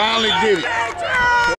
Finally did it.